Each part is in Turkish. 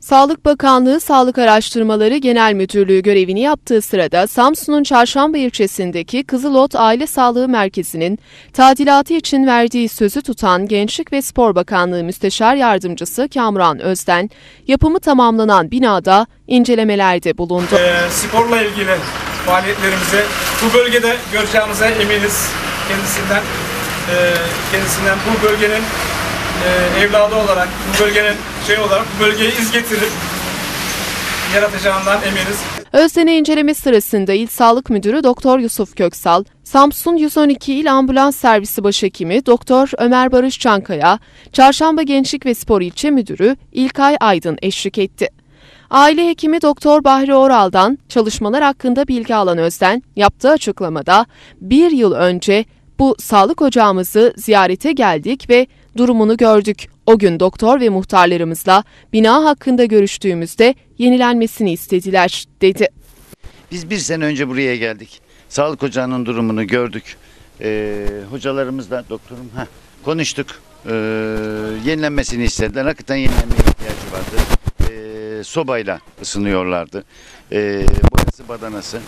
Sağlık Bakanlığı Sağlık Araştırmaları Genel Müdürlüğü görevini yaptığı sırada Samsun'un Çarşamba ilçesindeki Kızılot Aile Sağlığı Merkezi'nin tadilatı için verdiği sözü tutan Gençlik ve Spor Bakanlığı Müsteşar Yardımcısı Kamuran Özden, yapımı tamamlanan binada incelemelerde bulundu. Ee, sporla ilgili faaliyetlerimizi bu bölgede göreceğimize eminiz kendisinden. Ee, kendisinden bu bölgenin e, evladı olarak, bu bölgenin şey olarak bu bölgeye iz getirip yaratacağından eminiz. Özden'e inceleme sırasında İl Sağlık Müdürü Doktor Yusuf Köksal, Samsun 112 İl Ambulans Servisi Başhekimi Doktor Ömer Barış Çankaya, Çarşamba Gençlik ve Spor İlçe Müdürü İlkay Aydın eşlik etti. Aile hekimi Doktor Bahri Oral'dan çalışmalar hakkında bilgi alan Özden yaptığı açıklamada bir yıl önce bu sağlık ocağımızı ziyarete geldik ve durumunu gördük. O gün doktor ve muhtarlarımızla bina hakkında görüştüğümüzde yenilenmesini istediler, dedi. Biz bir sene önce buraya geldik. Sağlık ocağının durumunu gördük. Ee, hocalarımızla doktorum heh, konuştuk. Ee, yenilenmesini istediler. Hakikaten yenilenmeye ihtiyacı vardı. Ee, sobayla ısınıyorlardı. Ee, boyası badanası.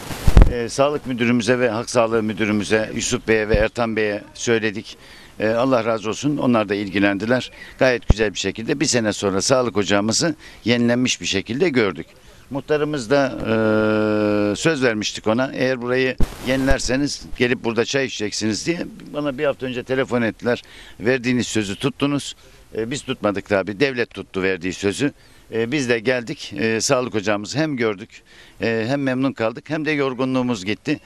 Ee, sağlık müdürümüze ve hak sağlığı müdürümüze Yusuf Bey'e ve Ertan Bey'e söyledik. Ee, Allah razı olsun. Onlar da ilgilendiler. Gayet güzel bir şekilde bir sene sonra sağlık ocağımızı yenilenmiş bir şekilde gördük. Muhtarımız da eee, söz vermiştik ona. Eğer burayı yenilerseniz gelip burada çay içeceksiniz diye. Bana bir hafta önce telefon ettiler. Verdiğiniz sözü tuttunuz. E, biz tutmadık tabii. Devlet tuttu verdiği sözü. E, biz de geldik. E, sağlık ocağımızı hem gördük e, hem memnun kaldık hem de yorgunluğumuz gitti.